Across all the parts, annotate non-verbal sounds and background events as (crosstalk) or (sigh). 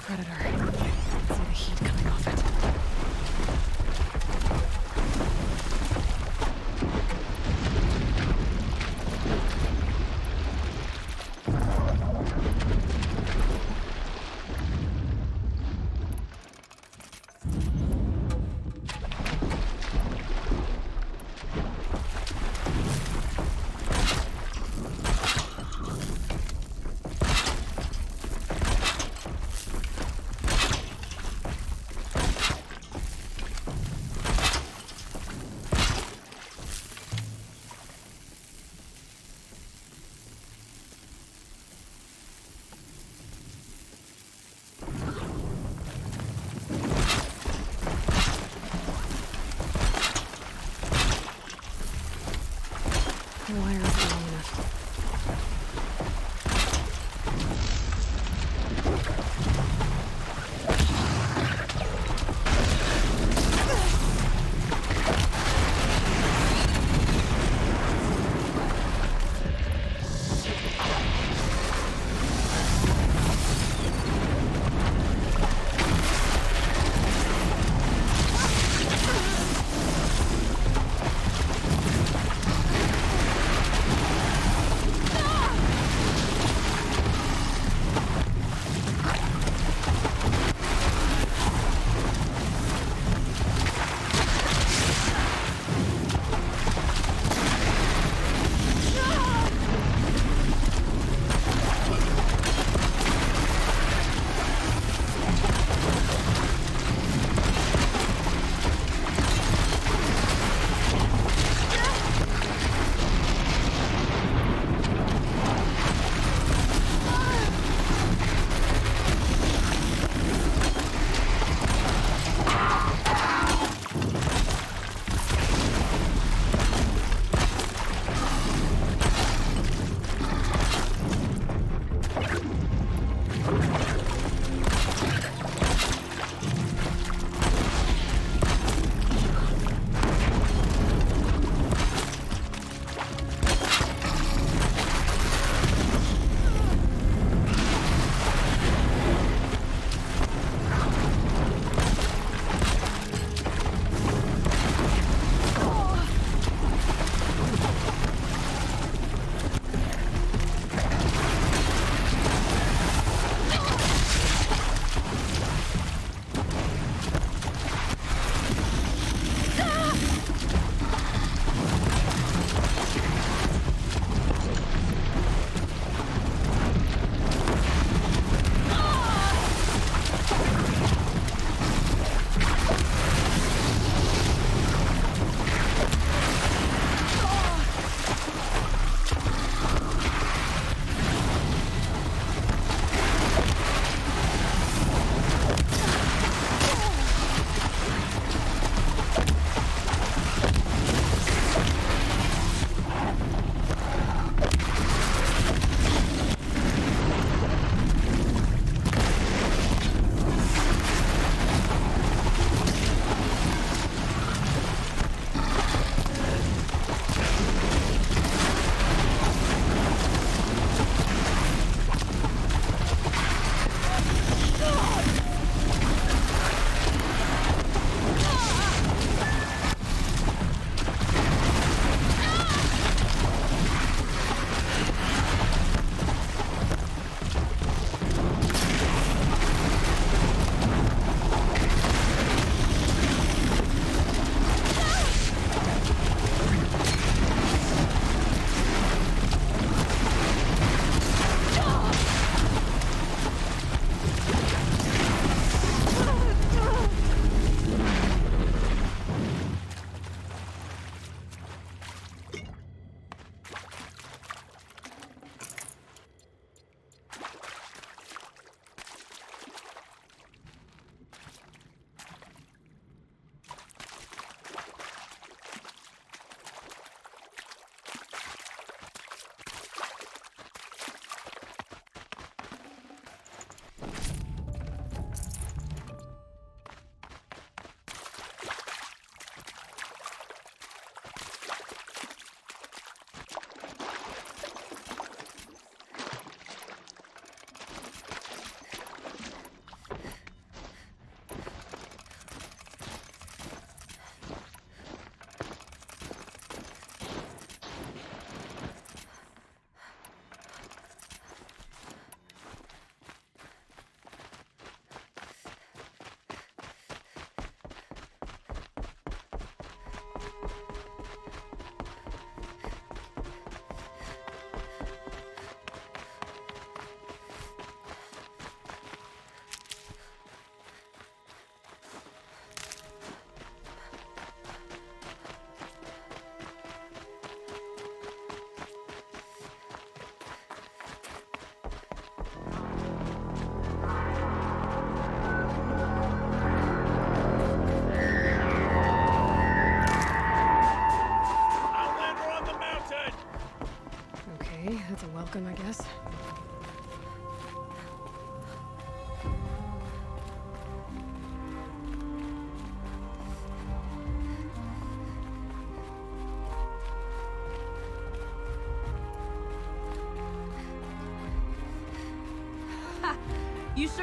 predator. I can see the heat coming off it.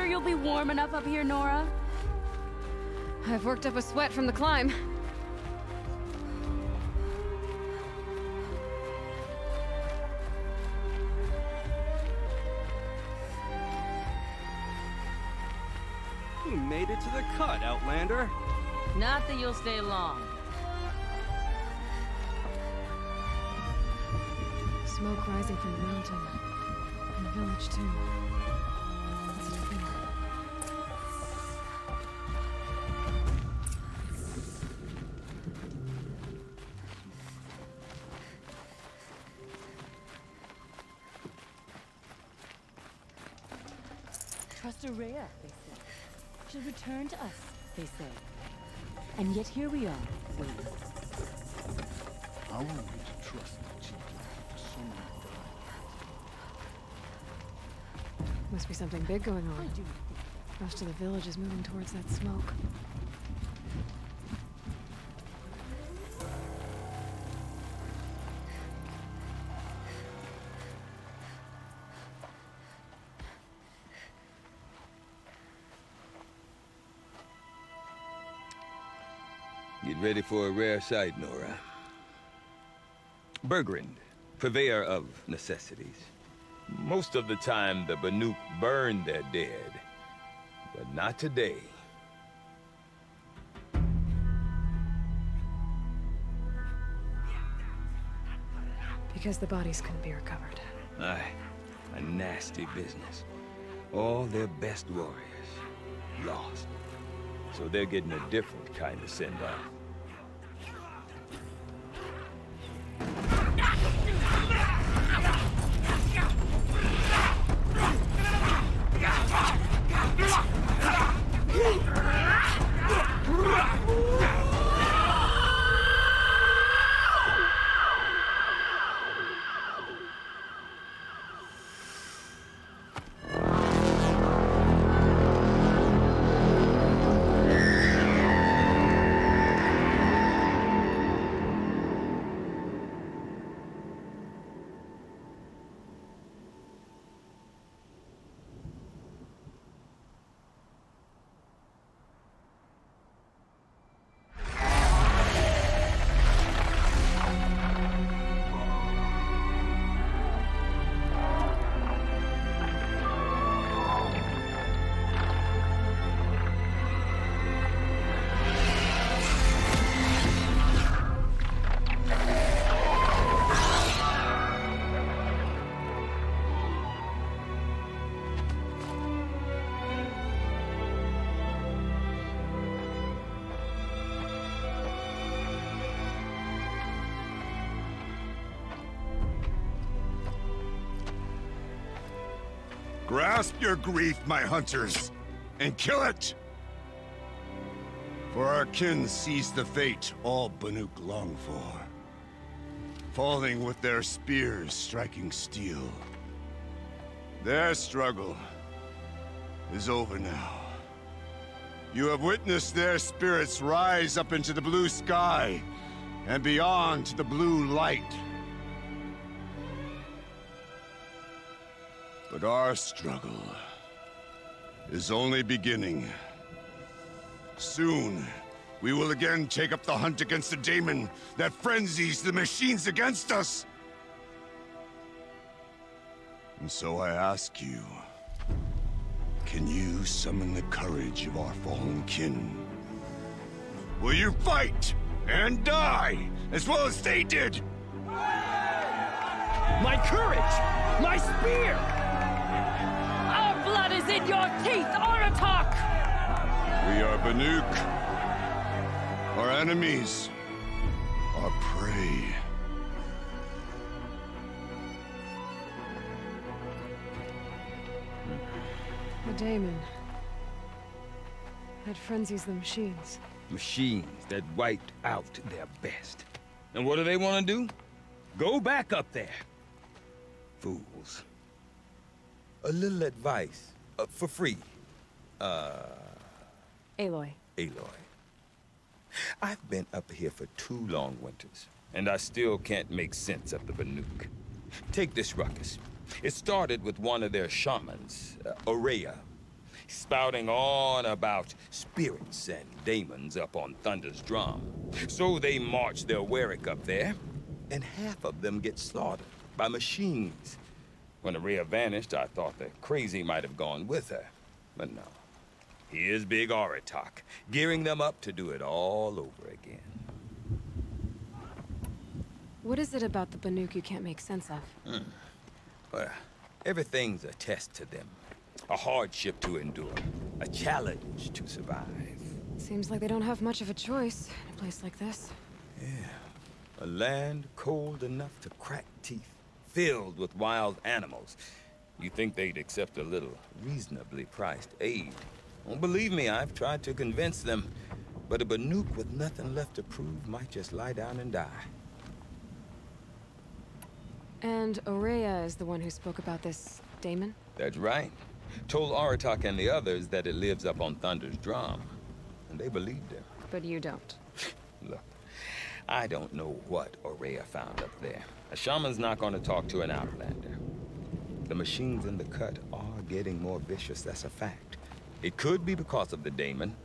Sure you'll be warm enough up here, Nora? I've worked up a sweat from the climb. You made it to the cut, Outlander. Not that you'll stay long. Smoke rising from the mountain. And the village, too. She'll return to us, they say. And yet here we are, waiting. How are we to trust the chief after so many died? Must be something big going I on. do Most of the village is moving towards that smoke. Get ready for a rare sight, Nora. Bergrand, purveyor of necessities. Most of the time, the Banuk burn their dead. But not today. Because the bodies couldn't be recovered. Aye, a nasty business. All their best warriors lost. So they're getting a different kind of send-off. Grasp your grief, my hunters, and kill it! For our kin sees the fate all Banuk long for. Falling with their spears striking steel. Their struggle is over now. You have witnessed their spirits rise up into the blue sky and beyond to the blue light. But our struggle is only beginning. Soon, we will again take up the hunt against the daemon that frenzies the machines against us. And so I ask you, can you summon the courage of our fallen kin? Will you fight and die as well as they did? My courage! My spear! Our blood is in your teeth, Aratak! We are Banuk. Our enemies are prey. The daemon. That frenzies the machines. Machines that wiped out their best. And what do they want to do? Go back up there. Fools. A little advice, uh, for free, Aloy. Aloy. I've been up here for two long winters, and I still can't make sense of the Banuk. Take this ruckus. It started with one of their shamans, uh, Ourea. spouting on about spirits and demons up on Thunder's drum. So they march their Werak up there, and half of them get slaughtered by machines. When Ourea vanished, I thought the crazy might have gone with her. But no. Here's Big Aratak, gearing them up to do it all over again. What is it about the Banuk you can't make sense of? Hmm. Well, everything's a test to them. A hardship to endure. A challenge to survive. Seems like they don't have much of a choice in a place like this. Yeah. A land cold enough to crack teeth, filled with wild animals. You think they'd accept a little reasonably priced aid. Well, believe me, I've tried to convince them. But a Banuk with nothing left to prove might just lie down and die. And Ourea is the one who spoke about this daemon? That's right. Told Aratak and the others that it lives up on Thunder's drum. And they believed him. But you don't. (laughs) Look, I don't know what Ourea found up there. A shaman's not gonna talk to an outlander. The machines in the cut are getting more vicious, that's a fact. It could be because of the daemon,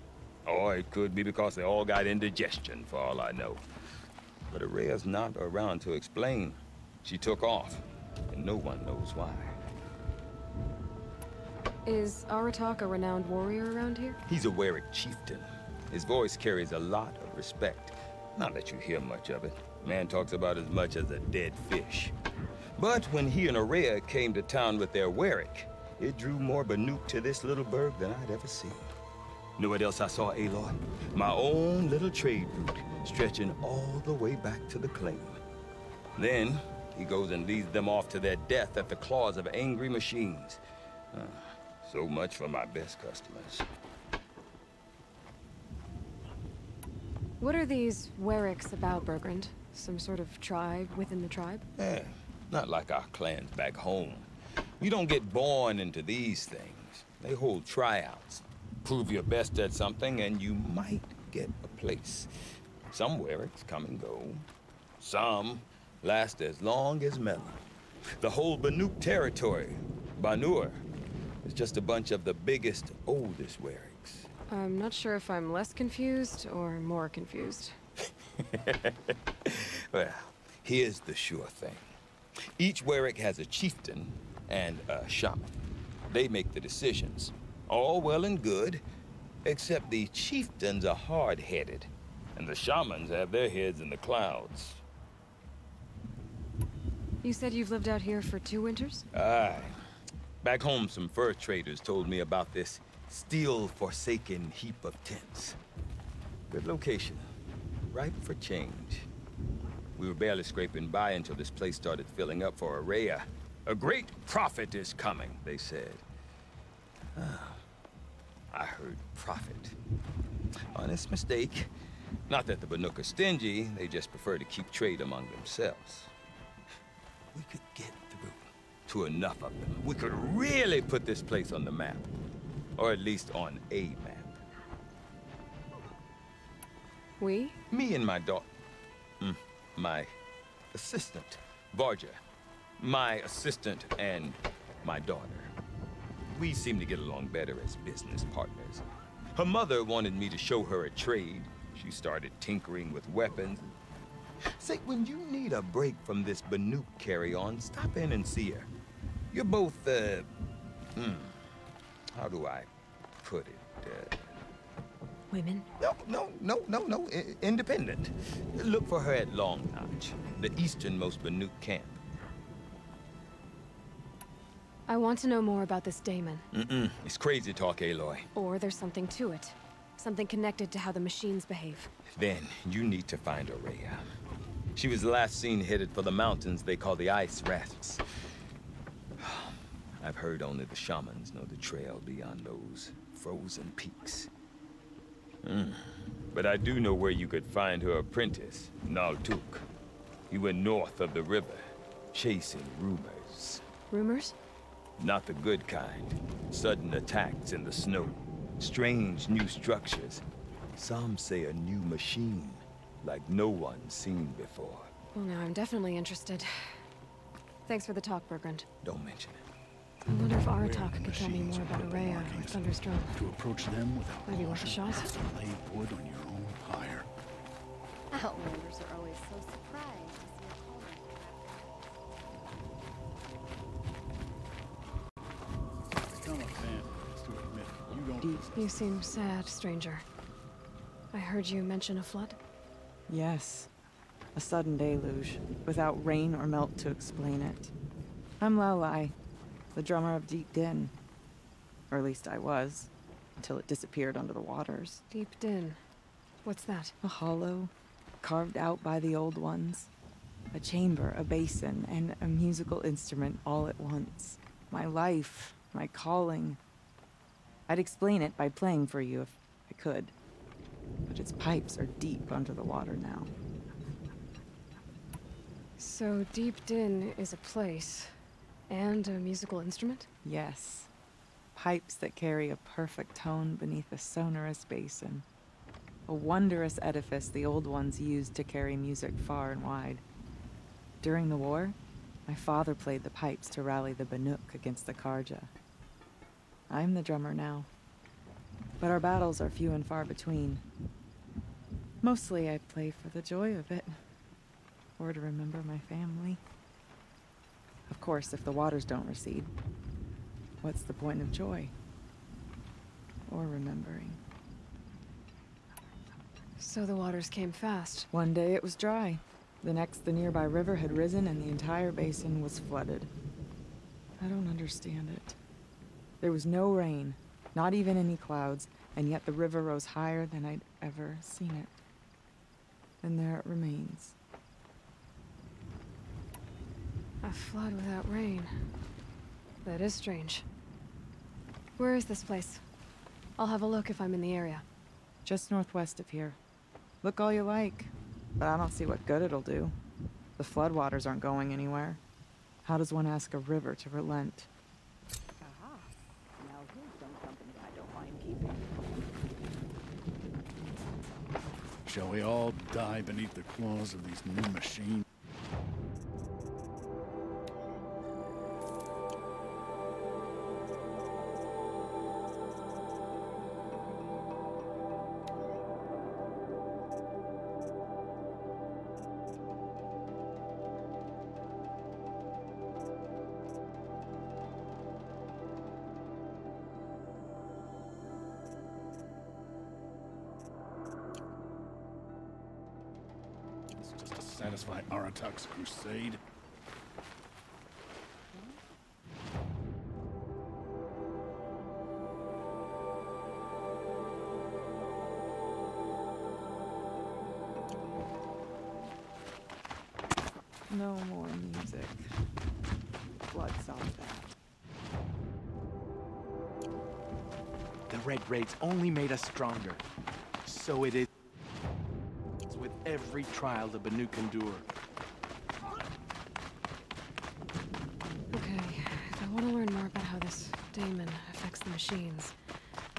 or it could be because they all got indigestion, for all I know. But Ourea's not around to explain. She took off, and no one knows why. Is Aratak a renowned warrior around here? He's a Werak chieftain. His voice carries a lot of respect. Not that you hear much of it. Man talks about as much as a dead fish. But when he and Ourea came to town with their Werak, it drew more Banuk to this little burg than I'd ever seen. Know what else I saw, Aloy? My own little trade route, stretching all the way back to the claim. Then, he goes and leads them off to their death at the claws of angry machines. Ah, so much for my best customers. What are these Weraks about, Bergrand? Some sort of tribe within the tribe? Eh, not like our clans back home. You don't get born into these things. They hold tryouts. Prove your best at something, and you might get a place. Some Weraks come and go. Some last as long as Melon. The whole Banuk territory, Ban-Ur, is just a bunch of the biggest, oldest Weraks. I'm not sure if I'm less confused or more confused. (laughs) Well, here's the sure thing. Each Werak has a chieftain and a shaman. They make the decisions. All well and good, except the chieftains are hard-headed, and the shamans have their heads in the clouds. You said you've lived out here for two winters? Aye. Back home, some fur traders told me about this steel-forsaken heap of tents. Good location. Ripe for change. We were barely scraping by until this place started filling up for Ourea. A great prophet is coming, they said. Ah, I heard prophet. Honest mistake. Not that the Banuk are stingy, they just prefer to keep trade among themselves. We could get through to enough of them. We could really put this place on the map. Or at least on a map. We? Me and my daughter. Mm, my assistant, Varga. My assistant and my daughter. We seem to get along better as business partners. Her mother wanted me to show her a trade. She started tinkering with weapons. Say, when you need a break from this Banuk carry-on, stop in and see her. You're both, uh... Hmm, how do I put it? Uh, Women? no, no, no, no, no. I- independent. Look for her at Longnotch, the easternmost Banuk camp. I want to know more about this daemon. Mm-mm. It's crazy talk, Aloy. Or there's something to it. Something connected to how the machines behave. Then you need to find Ourea. She was last seen headed for the mountains they call the Ice Rasps. (sighs) I've heard only the shamans know the trail beyond those frozen peaks. Mm. But I do know where you could find her apprentice, Naltuk. He went north of the river, chasing rumors. Rumors? Not the good kind. Sudden attacks in the snow. Strange new structures. Some say a new machine, like no one's seen before. Well, now I'm definitely interested. Thanks for the talk, Bergrand. Don't mention it. I wonder if Where Aratak could tell me more about put the Araya or markings. Thunderstrom. To approach them without Maybe worth a caution, shot? to lay wood on your own fire. Outlanders are always so surprised to see a colony. Become a fan to admit you don't Deep. You seem sad, stranger. I heard you mention a flood. Yes. A sudden deluge, without rain or melt to explain it. I'm Laolai, the drummer of Deep Din. Or at least I was, until it disappeared under the waters. Deep Din. What's that? A hollow, carved out by the old ones. A chamber, a basin, and a musical instrument all at once. My life, my calling. I'd explain it by playing for you if I could. But its pipes are deep under the water now. So Deep Din is a place and a musical instrument? Yes. Pipes that carry a perfect tone beneath a sonorous basin. A wondrous edifice the old ones used to carry music far and wide. During the war, my father played the pipes to rally the Banuk against the Carja. I'm the drummer now. But our battles are few and far between. Mostly I play for the joy of it. Or to remember my family. Of course, if the waters don't recede, what's the point of joy? Or remembering? So the waters came fast. One day it was dry. The next, the nearby river had risen and the entire basin was flooded. I don't understand it. There was no rain, not even any clouds, and yet the river rose higher than I'd ever seen it. And there it remains. A flood without rain. That is strange. Where is this place? I'll have a look if I'm in the area. Just northwest of here. Look all you like, but I don't see what good it'll do. The floodwaters aren't going anywhere. How does one ask a river to relent? Aha! Now here's some company I don't mind keeping. Shall we all die beneath the claws of these new machines? Satisfy Aratak's crusade. No more music. Blood saw that. The red raids only made us stronger. So it is with every trial the Banu can endure. Okay, if I want to learn more about how this daemon affects the machines,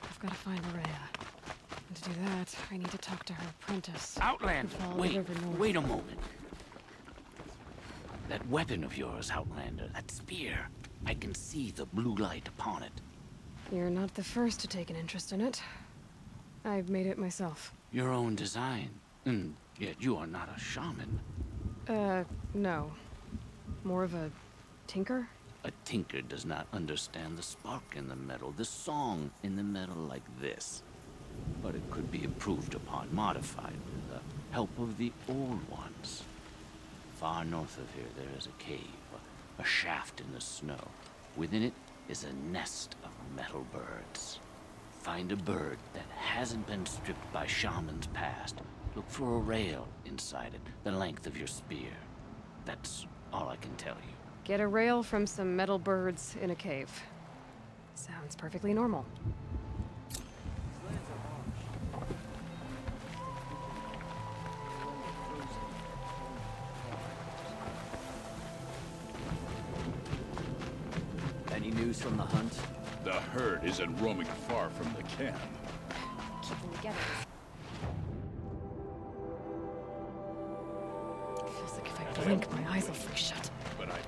I've got to find Ourea. And to do that, I need to talk to her apprentice. Outlander, who followed the wait, wait a moment. That weapon of yours, Outlander, that spear, I can see the blue light upon it. You're not the first to take an interest in it. I've made it myself. Your own design, and yet you are not a shaman. Uh, no. More of a tinker? A tinker does not understand the spark in the metal, the song in the metal like this. But it could be improved upon, modified with the help of the old ones. Far north of here, there is a cave, a, a shaft in the snow. Within it is a nest of metal birds. Find a bird that hasn't been stripped by shamans past. Look for a rail inside it, the length of your spear. That's all I can tell you. Get a rail from some metal birds in a cave. Sounds perfectly normal. Any news from the hunt? The herd isn't roaming far from the camp. Keep them together. blink, my eyes will freak shut. But I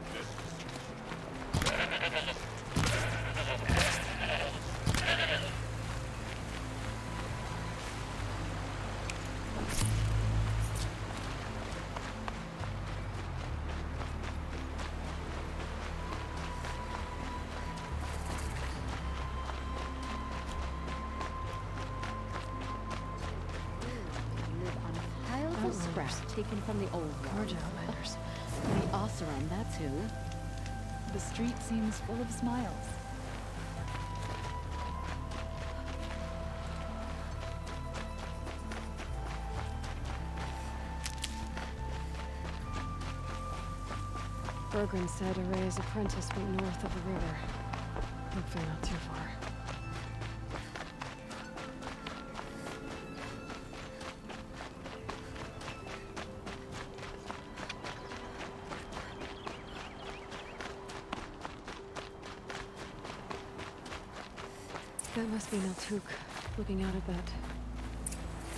taken from the old one. Gorgeous that's who. The street seems full of smiles. Bergrand said Ourea's apprentice went north of the river. Hopefully not too far. Naltuk, looking out at that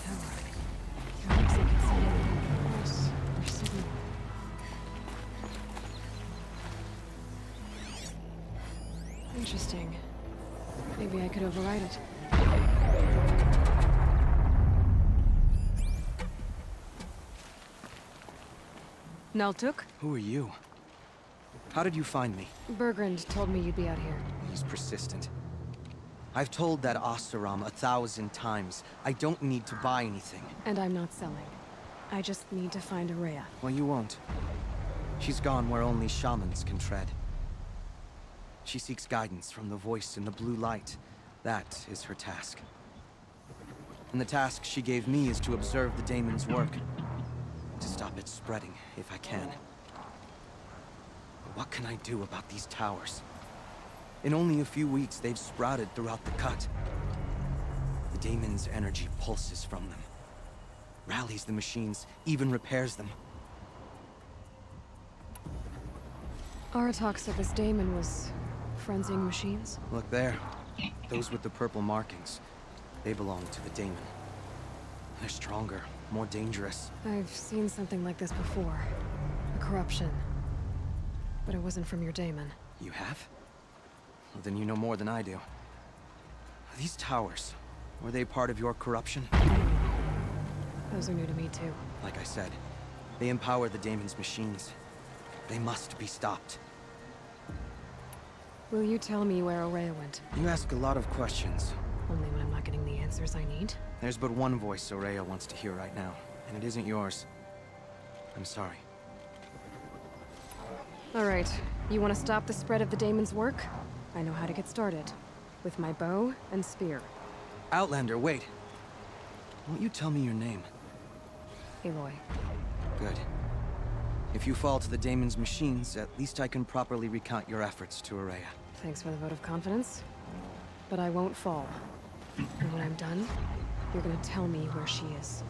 tower. Perhaps I can see a pulse or signal. Interesting. Maybe I could override it. Naltuk? Who are you? How did you find me? Bergrand told me you'd be out here. He's persistent. I've told that Oseram a thousand times. I don't need to buy anything. And I'm not selling. I just need to find Ourea. Well, you won't. She's gone where only shamans can tread. She seeks guidance from the voice in the blue light. That is her task. And the task she gave me is to observe the daemon's work. To stop it spreading, if I can. But what can I do about these towers? In only a few weeks, they've sprouted throughout the cut. The daemon's energy pulses from them. Rallies the machines, even repairs them. Aratak said this daemon was frenzying machines. Look there. Those with the purple markings. They belong to the daemon. They're stronger, more dangerous. I've seen something like this before. A corruption. But it wasn't from your daemon. You have? Well, then you know more than I do. These towers, were they part of your corruption? Those are new to me too. Like I said, they empower the daemon's machines. They must be stopped. Will you tell me where Ourea went? You ask a lot of questions. Only when I'm not getting the answers I need. There's but one voice Soraya wants to hear right now, and it isn't yours. I'm sorry. Alright, you want to stop the spread of the daemon's work? I know how to get started. With my bow and spear. Outlander, wait. Won't you tell me your name? Aloy. Good. If you fall to the daemon's machines, at least I can properly recount your efforts to Ourea. Thanks for the vote of confidence. But I won't fall. And when I'm done, you're gonna tell me where she is.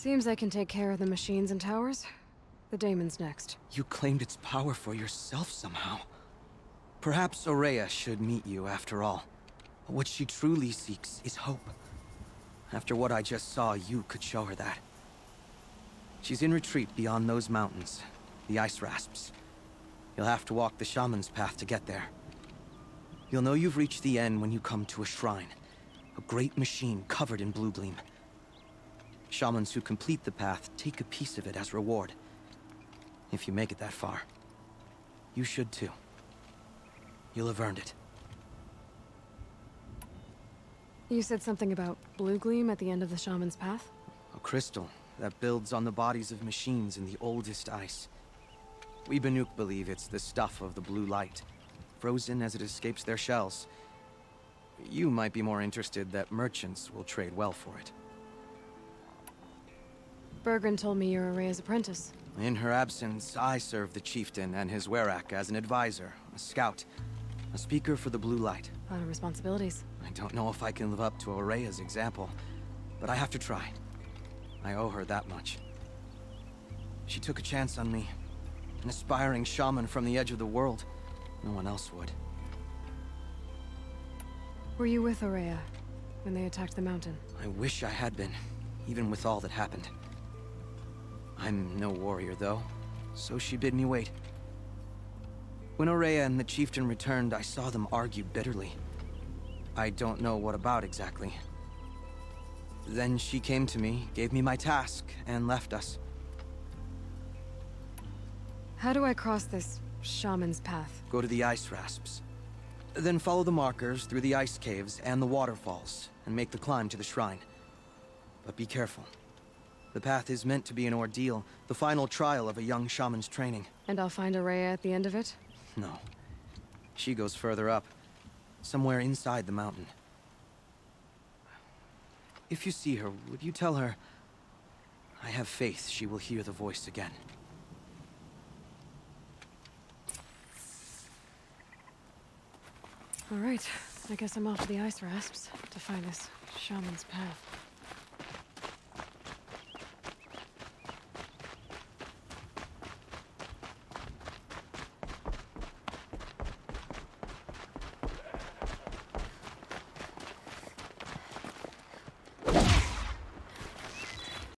Seems I can take care of the machines and towers. The daemon's next. You claimed its power for yourself somehow. Perhaps Ourea should meet you after all. What she truly seeks is hope. After what I just saw, you could show her that. She's in retreat beyond those mountains, the ice rasps. You'll have to walk the shaman's path to get there. You'll know you've reached the end when you come to a shrine. A great machine covered in blue gleam. Shamans who complete the path take a piece of it as reward. If you make it that far. You should too. You'll have earned it. You said something about blue gleam at the end of the shaman's path? A crystal that builds on the bodies of machines in the oldest ice. We Banuk believe it's the stuff of the blue light, frozen as it escapes their shells. You might be more interested that merchants will trade well for it. Bergrand told me you're Ourea's apprentice. In her absence, I serve the chieftain and his werak as an advisor, a scout, a speaker for the blue light. A lot of responsibilities. I don't know if I can live up to Ourea's example, but I have to try. I owe her that much. She took a chance on me. An aspiring shaman from the edge of the world. No one else would. Were you with Ourea when they attacked the mountain? I wish I had been, even with all that happened. I'm no warrior, though, so she bid me wait. When Ourea and the chieftain returned, I saw them argue bitterly. I don't know what about exactly. Then she came to me, gave me my task, and left us. How do I cross this shaman's path? Go to the ice rasps. Then follow the markers through the ice caves and the waterfalls, and make the climb to the shrine. But be careful. The path is meant to be an ordeal, the final trial of a young shaman's training. And I'll find Ourea at the end of it? No. She goes further up, somewhere inside the mountain. If you see her, would you tell her... I have faith she will hear the voice again. All right. I guess I'm off to the ice rasps to find this shaman's path.